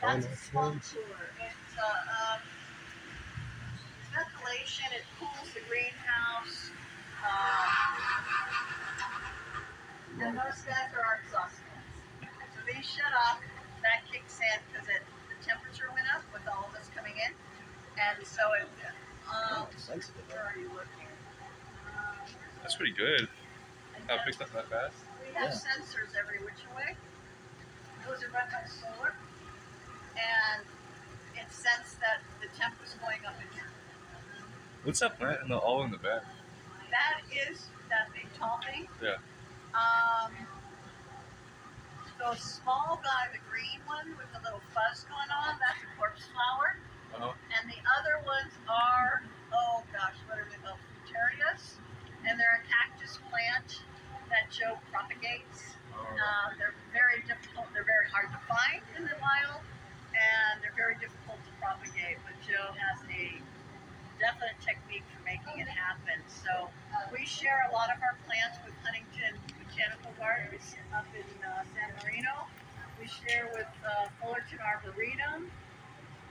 That's a small cooler. It's uh, um, ventilation. It cools the greenhouse. Um, and those guys are our exhaust fans. So these shut off. That kicks in because the temperature went up with all of us coming in, and so it. Um, sensitive. where are you looking? Um, That's pretty good. and How then- picked up that fast? we have Yeah. sensors every which way. Those are run by solar. And it sensed that the temp was going up again. What's that plant in the all in the back? That is that big tall thing. Yeah. Um, the small guy, the green one with the little fuzz going on, that's a corpse flower. Uh-huh. And the other ones are, oh gosh, what are they called? Futarias. And they're a cactus plant that Joe propagates. Uh, they're very difficult. They're very hard to find in the wild, and they're very difficult to propagate. But Joe has a definite technique for making it happen. So we share a lot of our plants with Huntington Botanical Gardens up in uh, San Marino. We share with uh, Fullerton Arboretum.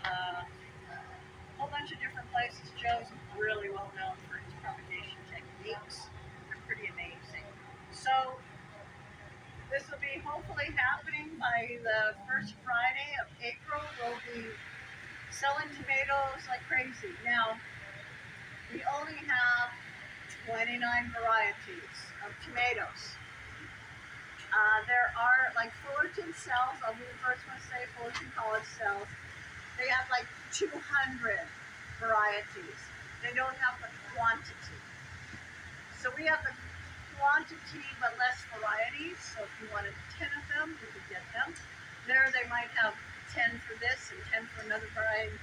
Uh, a whole bunch of different places. Joe's really well known for his propagation techniques. They're pretty amazing. So this will be hopefully happening by the first Friday of April. We'll be selling tomatoes like crazy. Now, we only have 29 varieties of tomatoes. Uh, there are, like Fullerton sells, I'll be the first one to say Fullerton College sells, they have like 200 varieties. They don't have the quantity. So we have the quantity but less varieties. So if you wanted 10 of them, you could get them. There they might have 10 for this and 10 for another variety.